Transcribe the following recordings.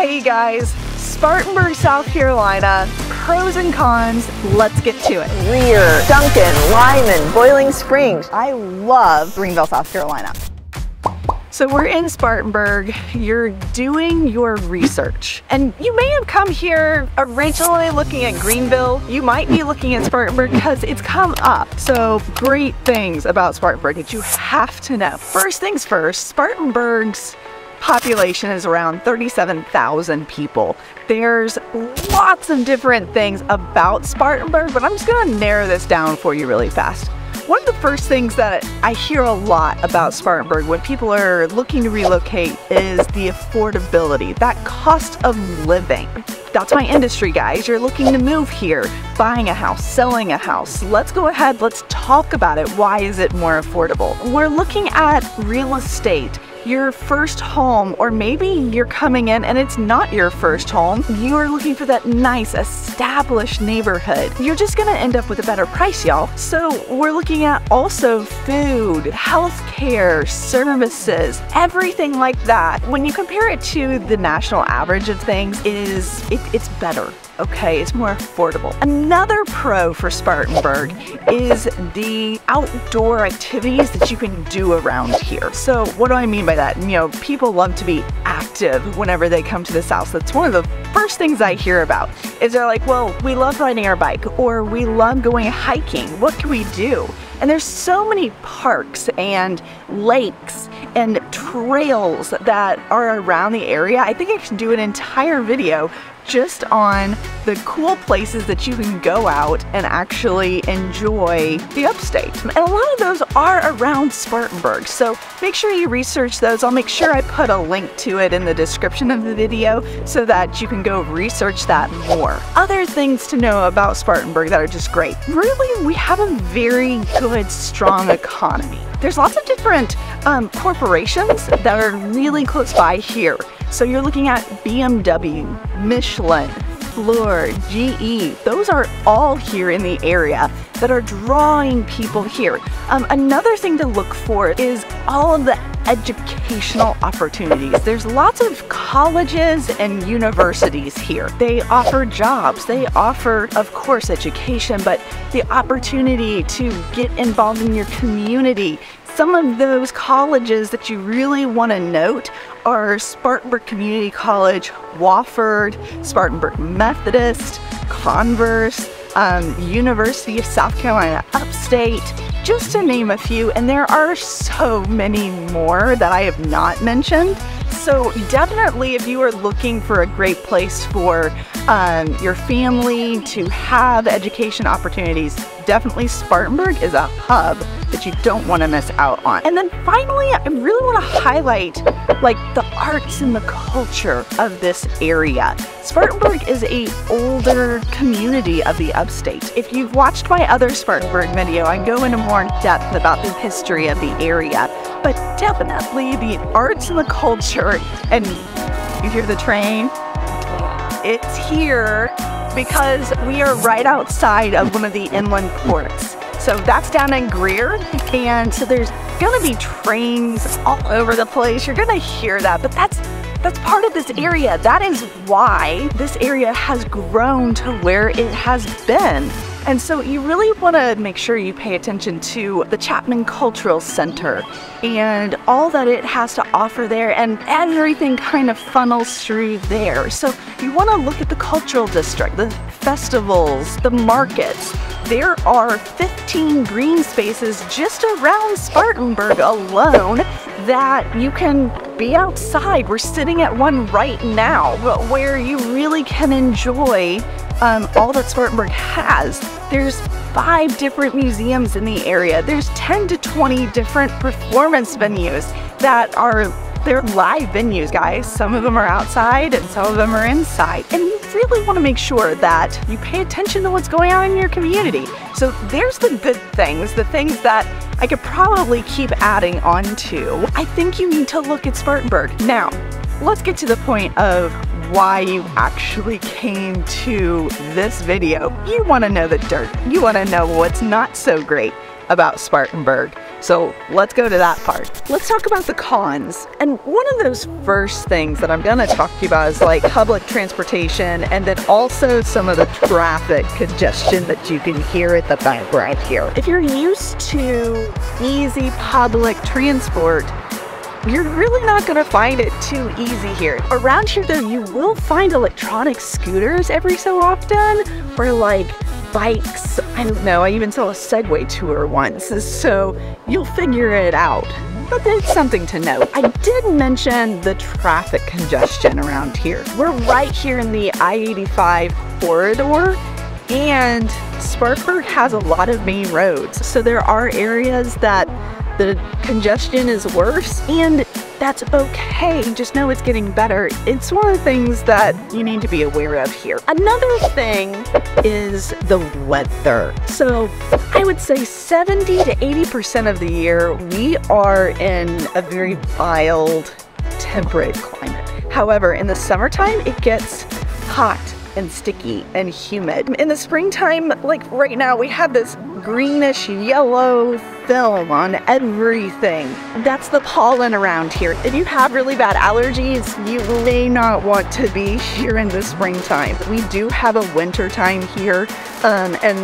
Hey guys, Spartanburg, South Carolina, pros and cons, let's get to it. Weir, Duncan, Lyman, Boiling Springs. I love Greenville, South Carolina. So we're in Spartanburg, you're doing your research. And you may have come here originally looking at Greenville. You might be looking at Spartanburg because it's come up. So great things about Spartanburg that you have to know. First things first, Spartanburg's population is around 37,000 people. There's lots of different things about Spartanburg, but I'm just gonna narrow this down for you really fast. One of the first things that I hear a lot about Spartanburg when people are looking to relocate is the affordability, that cost of living. That's my industry, guys. You're looking to move here, buying a house, selling a house. Let's go ahead, let's talk about it. Why is it more affordable? We're looking at real estate your first home, or maybe you're coming in and it's not your first home. You are looking for that nice, established neighborhood. You're just gonna end up with a better price, y'all. So we're looking at also food, healthcare, services, everything like that. When you compare it to the national average of things, is it, it's better okay? It's more affordable. Another pro for Spartanburg is the outdoor activities that you can do around here. So what do I mean by that? You know, people love to be active whenever they come to this house. That's one of the first things I hear about is they're like, well, we love riding our bike or we love going hiking. What can we do? And there's so many parks and lakes and trails that are around the area. I think I should do an entire video just on the cool places that you can go out and actually enjoy the upstate. And a lot of those are around Spartanburg, so make sure you research those. I'll make sure I put a link to it in the description of the video so that you can go research that more. Other things to know about Spartanburg that are just great. Really, we have a very good, strong economy. There's lots of different um, corporations that are really close by here. So you're looking at BMW, Michelin, Fluor, GE, those are all here in the area that are drawing people here. Um, another thing to look for is all of the educational opportunities. There's lots of colleges and universities here. They offer jobs, they offer, of course, education, but the opportunity to get involved in your community, some of those colleges that you really want to note are Spartanburg Community College, Wofford, Spartanburg Methodist, Converse, um, University of South Carolina Upstate, just to name a few. And there are so many more that I have not mentioned. So definitely if you are looking for a great place for um, your family to have education opportunities, definitely Spartanburg is a hub that you don't want to miss out on. And then finally, I really want to highlight like the arts and the culture of this area. Spartanburg is a older community of the upstate. If you've watched my other Spartanburg video, I go into more depth about the history of the area but definitely the arts and the culture. And you hear the train? It's here because we are right outside of one of the inland ports. So that's down in Greer, and so there's gonna be trains all over the place. You're gonna hear that, but that's that's part of this area. That is why this area has grown to where it has been. And so you really want to make sure you pay attention to the Chapman Cultural Center and all that it has to offer there and everything kind of funnels through there. So you want to look at the cultural district, the festivals, the markets. There are 15 green spaces just around Spartanburg alone that you can be outside. We're sitting at one right now but where you really can enjoy um, all that Spartanburg has. There's five different museums in the area. There's 10 to 20 different performance venues that are they're live venues, guys. Some of them are outside and some of them are inside. And you really want to make sure that you pay attention to what's going on in your community. So there's the good things, the things that I could probably keep adding on to. I think you need to look at Spartanburg. Now, let's get to the point of why you actually came to this video. You want to know the dirt. You want to know what's not so great about Spartanburg. So let's go to that part. Let's talk about the cons. And one of those first things that I'm gonna talk to you about is like public transportation and then also some of the traffic congestion that you can hear at the background here. If you're used to easy public transport, you're really not gonna find it too easy here. Around here though, you will find electronic scooters every so often, or like bikes. I don't know, I even saw a Segway tour once, so you'll figure it out. But it's something to note. I did mention the traffic congestion around here. We're right here in the I-85 corridor, and Spartanburg has a lot of main roads. So there are areas that the congestion is worse and that's okay. Just know it's getting better. It's one of the things that you need to be aware of here. Another thing is the weather. So I would say 70 to 80% of the year, we are in a very mild, temperate climate. However, in the summertime, it gets hot and sticky and humid. In the springtime, like right now, we have this greenish yellow film on everything. That's the pollen around here. If you have really bad allergies, you may not want to be here in the springtime. We do have a winter time here, um, and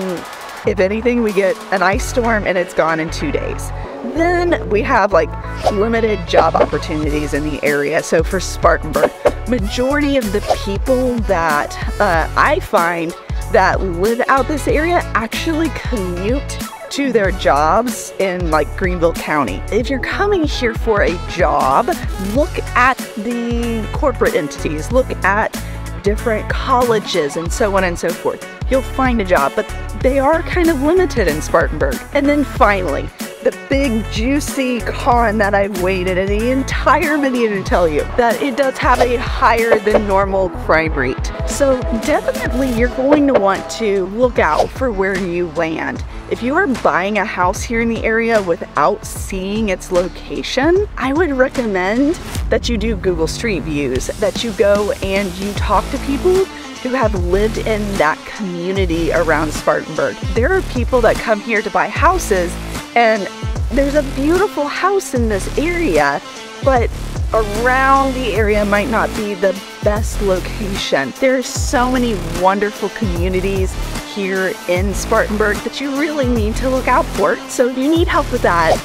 if anything, we get an ice storm and it's gone in two days. Then we have like limited job opportunities in the area. So for Spartanburg, majority of the people that uh, I find that live out this area actually commute to their jobs in like Greenville County. If you're coming here for a job, look at the corporate entities, look at different colleges and so on and so forth. You'll find a job, but they are kind of limited in Spartanburg. And then finally, the big juicy con that I've waited in the entire video to tell you that it does have a higher than normal crime rate. So definitely you're going to want to look out for where you land. If you are buying a house here in the area without seeing its location, I would recommend that you do Google Street Views, that you go and you talk to people who have lived in that community around Spartanburg. There are people that come here to buy houses and there's a beautiful house in this area, but around the area might not be the best location. There's so many wonderful communities here in Spartanburg that you really need to look out for. So if you need help with that,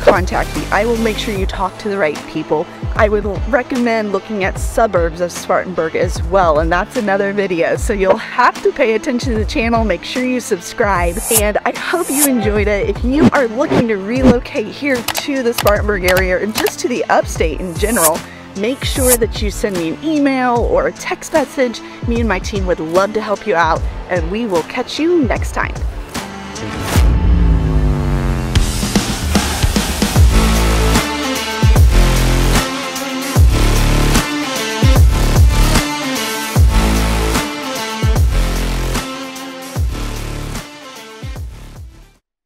contact me. I will make sure you talk to the right people. I would recommend looking at suburbs of Spartanburg as well, and that's another video. So you'll have to pay attention to the channel, make sure you subscribe, and I hope you enjoyed it. If you are looking to relocate here to the Spartanburg area, or just to the upstate in general, make sure that you send me an email or a text message. Me and my team would love to help you out, and we will catch you next time.